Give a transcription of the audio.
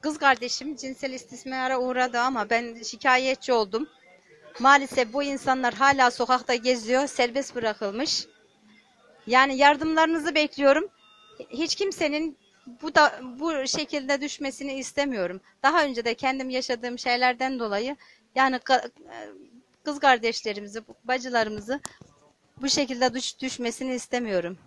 Kız kardeşim cinsel istismara uğradı ama ben şikayetçi oldum. Maalesef bu insanlar hala sokakta geziyor, serbest bırakılmış. Yani yardımlarınızı bekliyorum. Hiç kimsenin bu da bu şekilde düşmesini istemiyorum. Daha önce de kendim yaşadığım şeylerden dolayı yani kız kardeşlerimizi, bacılarımızı bu şekilde düş, düşmesini istemiyorum.